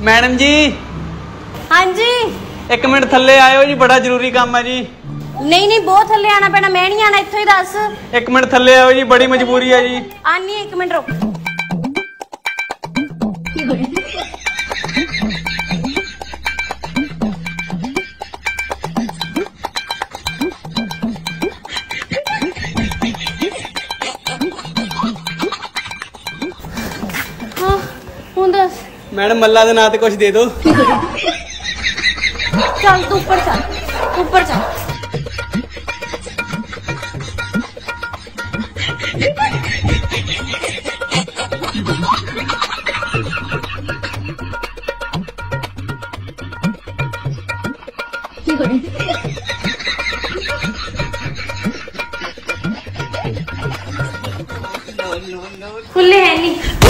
Madam ਜੀ ਹਾਂਜੀ ਇੱਕ ਮਿੰਟ ਥੱਲੇ ਆਇਓ ਜੀ ਬੜਾ ਜ਼ਰੂਰੀ ਕੰਮ ਹੈ ਜੀ ਨਹੀਂ ਨਹੀਂ ਬਹੁਤ ਥੱਲੇ ਆਣਾ ਪੈਣਾ ਮੈਂ ਨਹੀਂ ਆਣਾ ਇੱਥੋਂ ਹੀ ਦੱਸ ਇੱਕ ਮਿੰਟ ਥੱਲੇ ਆਇਓ ਜੀ ਬੜੀ ਮਜਬੂਰੀ ਹੈ ਜੀ ਆਨੀ ਇੱਕ ਮਿੰਟ ਰੁਕ ਹਾਂ ਹੁਣ ਦੱਸ मैडम, मल्ला दे नाते कुछ दे दो। चल, तू ऊपर चल ऊपर चल। खुले हैं नहीं।